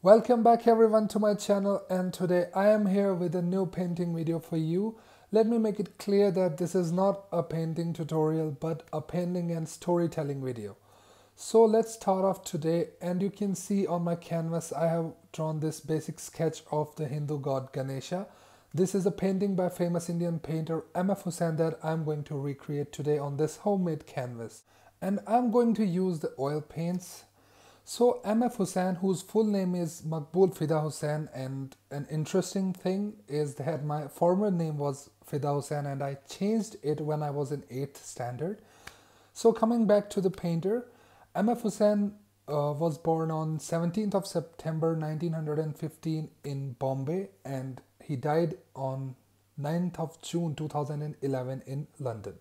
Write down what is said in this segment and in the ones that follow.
Welcome back everyone to my channel and today I am here with a new painting video for you. Let me make it clear that this is not a painting tutorial but a painting and storytelling video. So let's start off today and you can see on my canvas I have drawn this basic sketch of the Hindu god Ganesha. This is a painting by famous Indian painter M.F. Husain that I'm going to recreate today on this homemade canvas. And I'm going to use the oil paints so M.F. Husain, whose full name is Maqbool Fida Hussain, and an interesting thing is that my former name was Fida Hussain and I changed it when I was in 8th standard. So coming back to the painter, M.F. Husain uh, was born on 17th of September 1915 in Bombay and he died on 9th of June 2011 in London.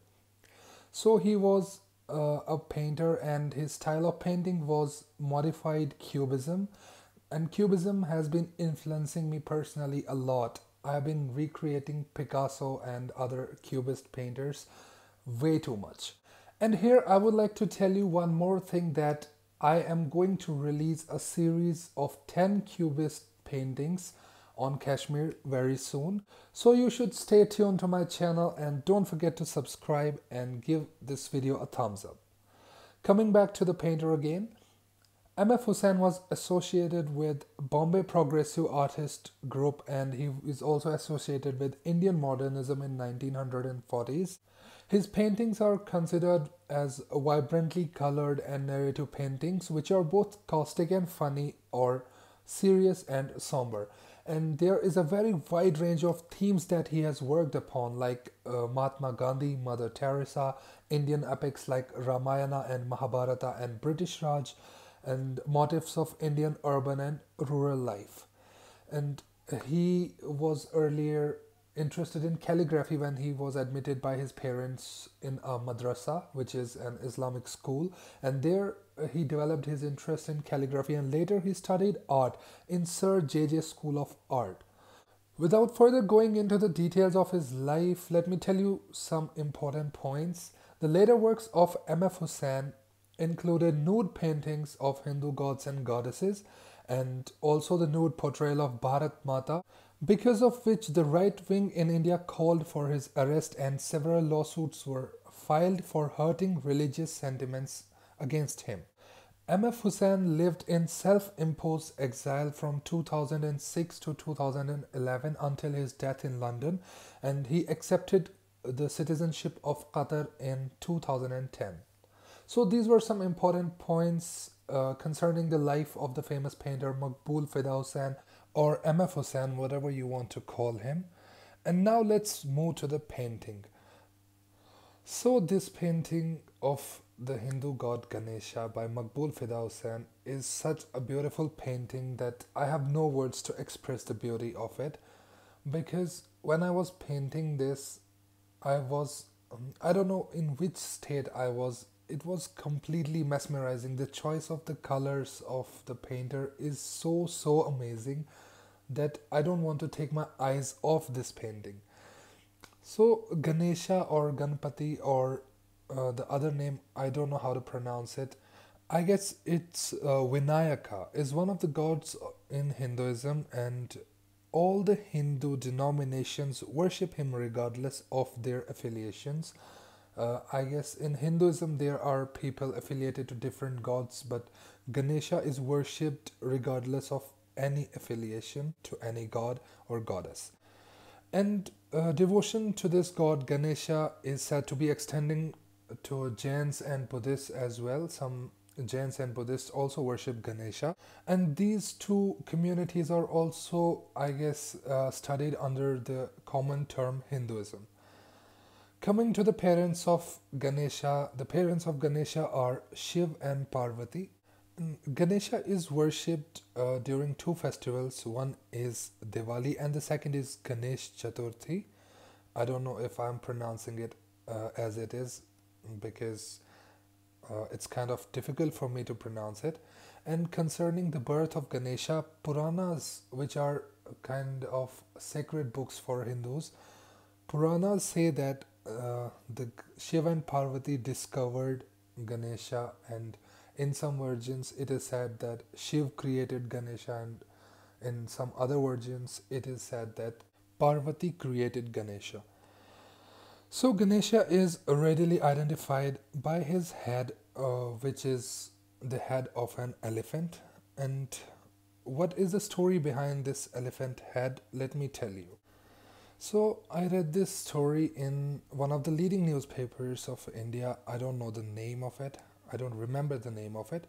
So he was uh, a painter and his style of painting was modified cubism. And cubism has been influencing me personally a lot. I've been recreating picasso and other cubist painters way too much. And here i would like to tell you one more thing that i am going to release a series of 10 cubist paintings on Kashmir very soon. So you should stay tuned to my channel and don't forget to subscribe and give this video a thumbs up. Coming back to the painter again, M.F. Husain was associated with Bombay Progressive Artist Group and he is also associated with Indian modernism in 1940s. His paintings are considered as vibrantly colored and narrative paintings which are both caustic and funny or serious and somber and there is a very wide range of themes that he has worked upon like uh, mahatma gandhi mother teresa indian epics like ramayana and mahabharata and british raj and motifs of indian urban and rural life. And he was earlier interested in calligraphy when he was admitted by his parents in a madrasa, which is an Islamic school, and there uh, he developed his interest in calligraphy and later he studied art in Sir J.J. School of Art. Without further going into the details of his life, let me tell you some important points. The later works of M.F. Husain included nude paintings of Hindu gods and goddesses and also the nude portrayal of Bharat Mata because of which the right wing in India called for his arrest and several lawsuits were filed for hurting religious sentiments against him. M.F. Husain lived in self imposed exile from 2006 to 2011 until his death in London, and he accepted the citizenship of Qatar in 2010. So, these were some important points uh, concerning the life of the famous painter Maqbool Fida Hussain or MF Husain, whatever you want to call him. And now let's move to the painting. So, this painting of the Hindu god Ganesha by Maqbool Fida Hussain is such a beautiful painting that I have no words to express the beauty of it. Because when I was painting this, I was, um, I don't know in which state I was it was completely mesmerizing. The choice of the colors of the painter is so so amazing that I don't want to take my eyes off this painting. So Ganesha or Ganpati or uh, the other name I don't know how to pronounce it. I guess it's uh, Vinayaka is one of the gods in Hinduism and all the Hindu denominations worship him regardless of their affiliations. Uh, I guess in Hinduism there are people affiliated to different gods, but Ganesha is worshipped regardless of any affiliation to any god or goddess. And uh, devotion to this god Ganesha is said to be extending to Jains and Buddhists as well. Some Jains and Buddhists also worship Ganesha, and these two communities are also, I guess, uh, studied under the common term Hinduism. Coming to the parents of Ganesha, the parents of Ganesha are Shiv and Parvati. Ganesha is worshipped uh, during two festivals. One is Diwali and the second is Ganesh Chaturthi. I don't know if I'm pronouncing it uh, as it is because uh, it's kind of difficult for me to pronounce it. And concerning the birth of Ganesha, Puranas, which are kind of sacred books for Hindus, Puranas say that uh, the Shiva and Parvati discovered Ganesha, and in some versions it is said that Shiv created Ganesha, and in some other versions it is said that Parvati created Ganesha. So Ganesha is readily identified by his head, uh, which is the head of an elephant. And what is the story behind this elephant head? Let me tell you. So I read this story in one of the leading newspapers of India. I don't know the name of it. I don't remember the name of it.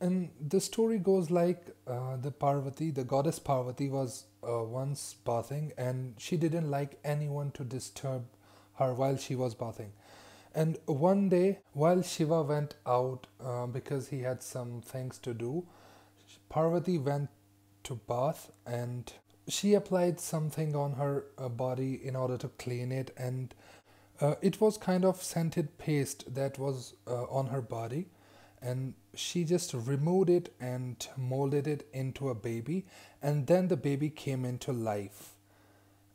And the story goes like uh, the Parvati, the goddess Parvati, was uh, once bathing and she didn't like anyone to disturb her while she was bathing. And one day, while Shiva went out uh, because he had some things to do, Parvati went to bath and she applied something on her uh, body in order to clean it and uh, it was kind of scented paste that was uh, on her body and she just removed it and molded it into a baby and then the baby came into life.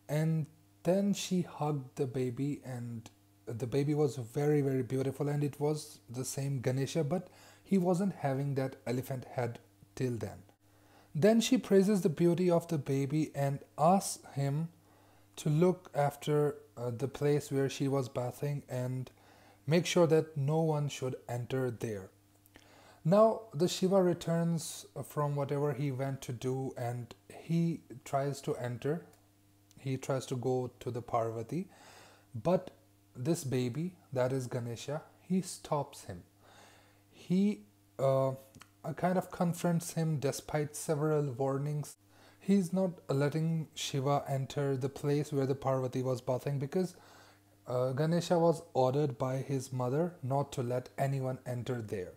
And then she hugged the baby and the baby was very very beautiful and it was the same ganesha but he wasn't having that elephant head till then. Then she praises the beauty of the baby and asks him to look after uh, the place where she was bathing and make sure that no one should enter there. Now the Shiva returns from whatever he went to do and he tries to enter. He tries to go to the Parvati, but this baby, that is Ganesha, he stops him. He uh, kind of confronts him despite several warnings. He's not letting Shiva enter the place where the Parvati was bathing because uh, Ganesha was ordered by his mother not to let anyone enter there.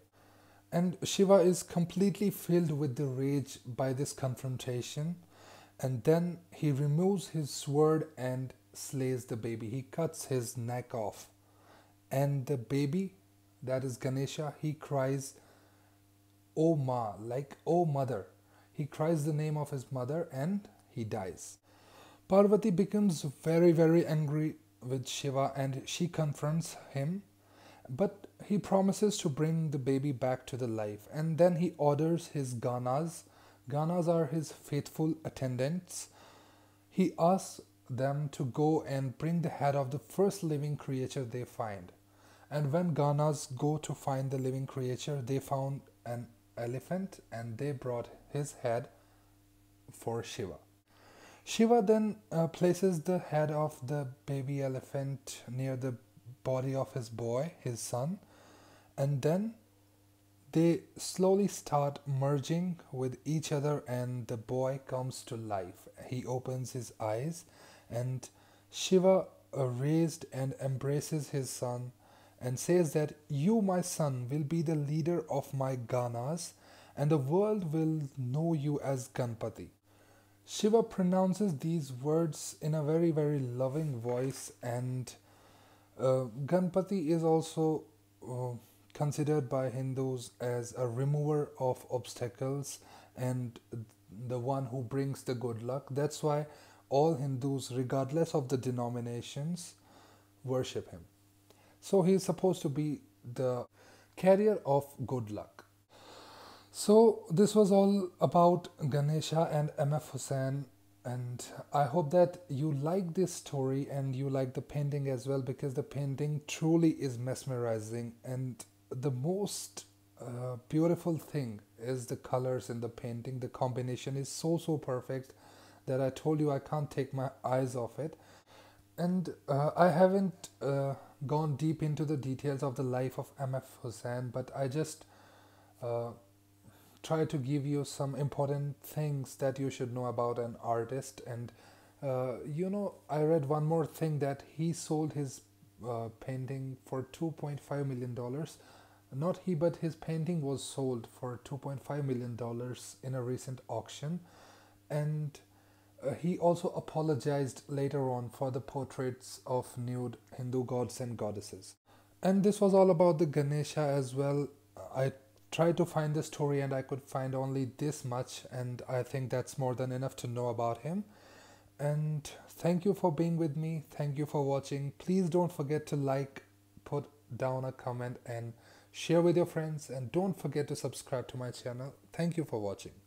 And Shiva is completely filled with the rage by this confrontation. And then he removes his sword and slays the baby. He cuts his neck off. And the baby, that is Ganesha, he cries Oh Ma, like Oh mother. He cries the name of his mother and he dies. Parvati becomes very, very angry with Shiva and she confronts him, but he promises to bring the baby back to the life and then he orders his ganas. Ganas are his faithful attendants. He asks them to go and bring the head of the first living creature they find. And when Ganas go to find the living creature, they found an elephant and they brought his head for Shiva. Shiva then uh, places the head of the baby elephant near the body of his boy, his son, and then they slowly start merging with each other, and the boy comes to life. He opens his eyes, and Shiva, uh, raised and embraces his son, and says that you, my son, will be the leader of my ganas and the world will know you as Ganpati. Shiva pronounces these words in a very, very loving voice, and uh, Ganpati is also uh, considered by Hindus as a remover of obstacles and the one who brings the good luck. That's why all Hindus, regardless of the denominations, worship him. So he is supposed to be the carrier of good luck. So this was all about Ganesha and MF Hussain and I hope that you like this story and you like the painting as well because the painting truly is mesmerizing. And the most uh, beautiful thing is the colors in the painting. The combination is so so perfect that I told you I can't take my eyes off it. And uh, I haven't uh, gone deep into the details of the life of MF Hussain, but I just uh, try to give you some important things that you should know about an artist. And uh, you know, I read one more thing that he sold his uh, painting for $2.5 million. Not he, but his painting was sold for $2.5 million in a recent auction. And uh, he also apologized later on for the portraits of nude Hindu gods and goddesses. And this was all about the Ganesha as well. I tried to find the story and I could find only this much, and I think that's more than enough to know about him. And thank you for being with me. Thank you for watching. Please don't forget to like, put down a comment, and share with your friends and don't forget to subscribe to my channel. Thank you for watching.